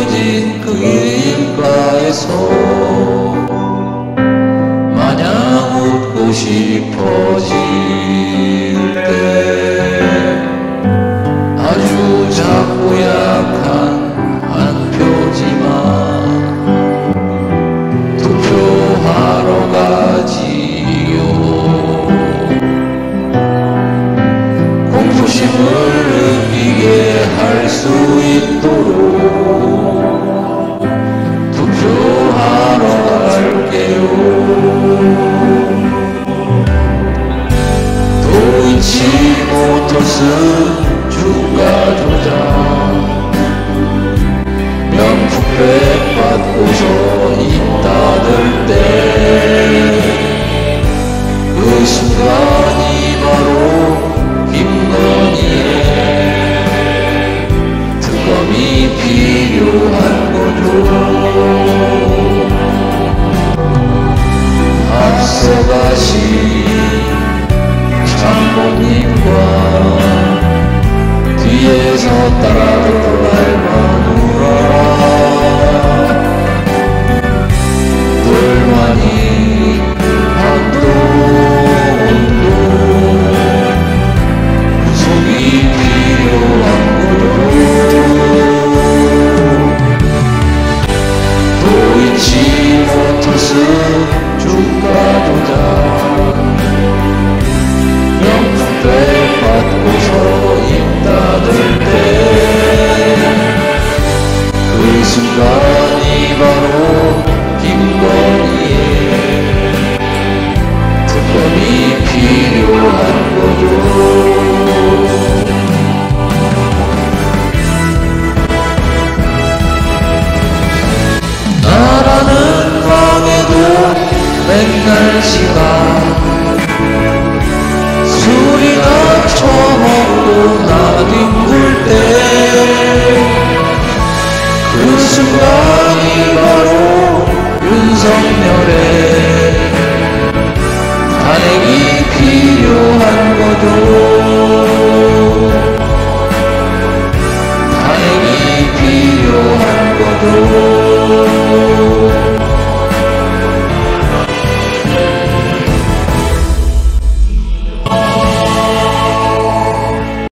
이어진 그 길가에서 마냥 웃고 싶어질 때 아주 작고 약한 한 표지만 투표하러 가지요. 공포심을 느끼게 할수 것은 주가 주자 명품백 받고서 입 닫을 때 그 순간이 바로 김건희의 특검이 필요한 거죠. Jesus. 강렬해 단행이 필요한 거도 단행이 필요한 거도